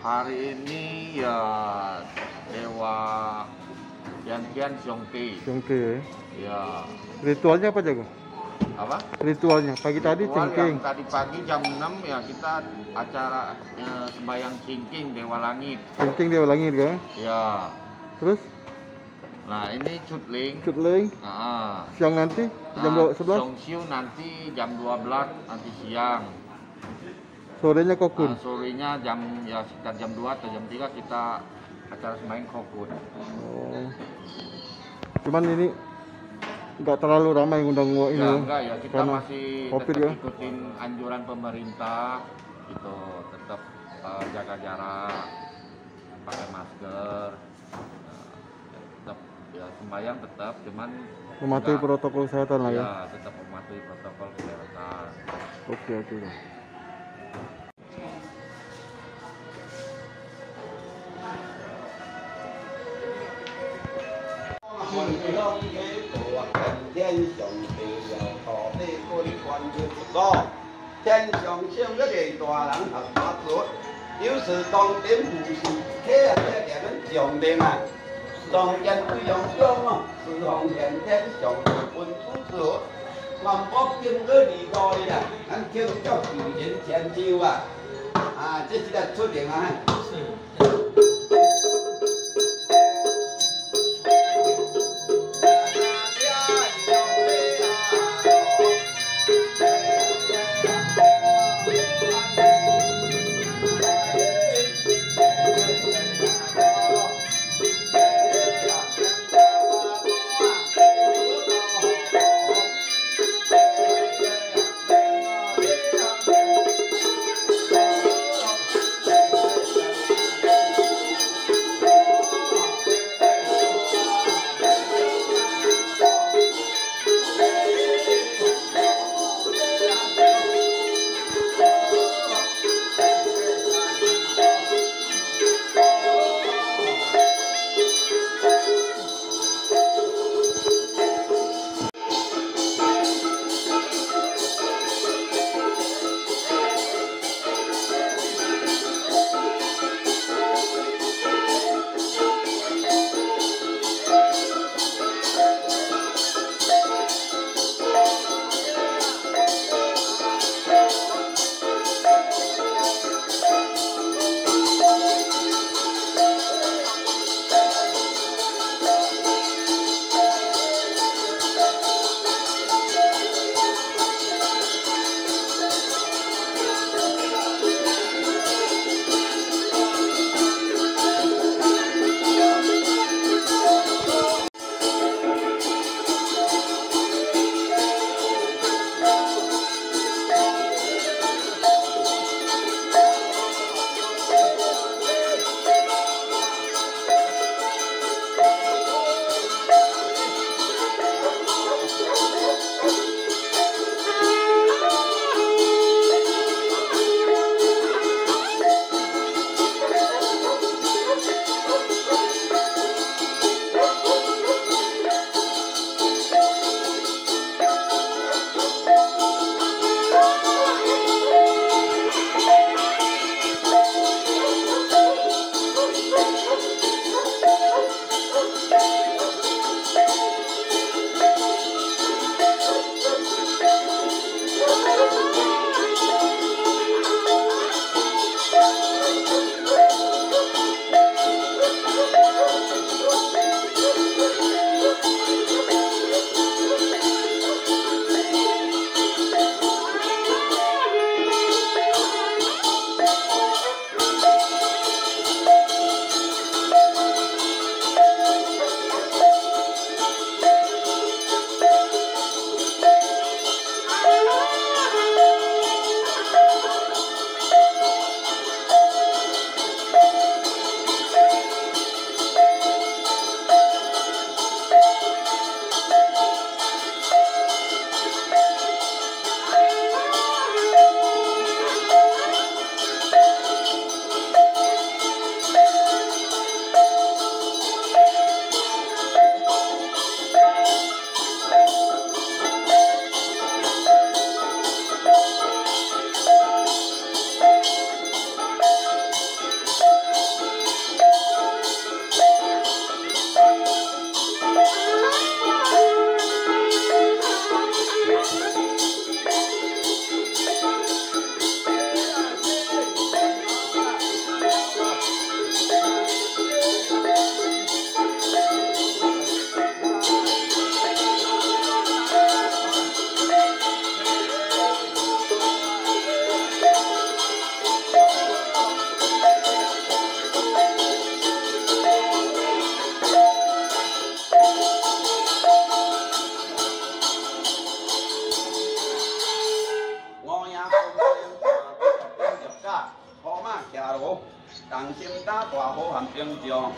Hari ini ya Dewa Tian-Tian Xiongti. Cengkeh. Ya. Ritualnya apa jago? Apa? Ritualnya pagi tadi Ritual cengking. yang tadi pagi jam 6 ya kita acara eh, sembahyang cingking Dewa Langit. Cengking dia langit kan? Ya. Terus Nah, ini cutling. cutling Nah, siang nanti jam nah, 11 Songsiu nanti jam 12 nanti siang. Sorenya kokun. Nah, sorenya jam ya sekitar jam 2 atau jam 3 kita acara sembahyang kokun. Oh. Cuman ini nggak terlalu ramai ngundang gua ini. Ya, ya. enggak ya, kita Karena masih COVID tetap ya. ikutin anjuran pemerintah gitu, tetap eh, jaga jarak, pakai masker, ya, tetap ya sembahyang tetap, cuman mematuhi enggak- protokol kesehatan lah ya. ya tetap mematuhi protokol kesehatan. Oke oke. 天东的古话经典，上白下白，的大人和大厨，有时当兵不是，天来才叫人上的啊。当兵不用兵嘛，是往前天上兵做出，南北兵旅离合呀，咱叫叫巨人千秋啊。啊，这是在出名啊。好虎马骑路，同心打大虎含英将。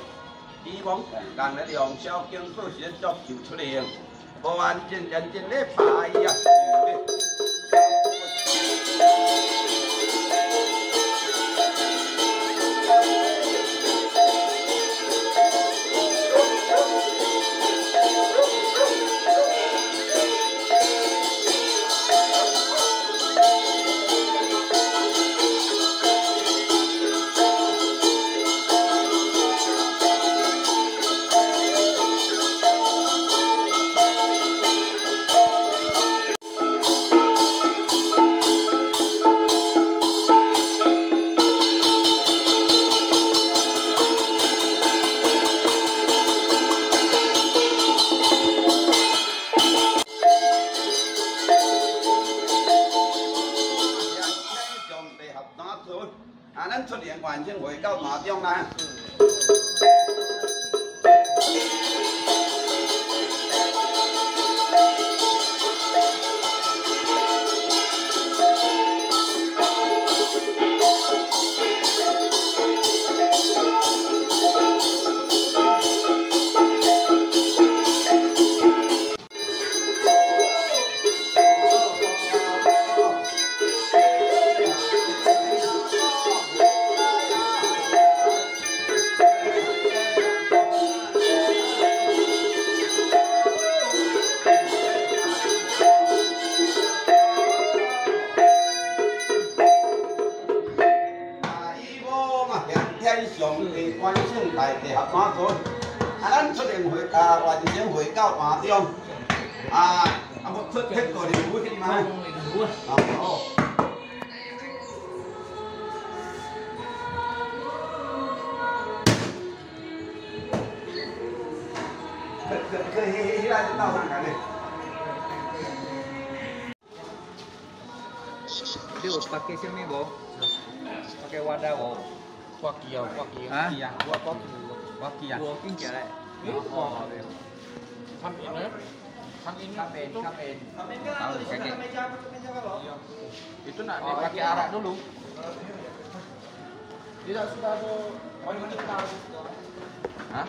希望人人咧良宵经过时足球出现，无安静认真咧拍呀！ ပြောင်းလာ 大地合马祖，啊，咱出年回啊完成回到马中，啊，啊，要出迄个礼物去吗？啊，好。可可可，迄迄个是到哪干嘞？ Dia pakai sini bo. Pakai wadah bo. Wakia, wakia. Hah? Iya, buat kopi. Wakia. Walking jalan. Oh, kan. Itu nak Oh, iya. arak dulu. Tidak sudah ada wanita. Hah?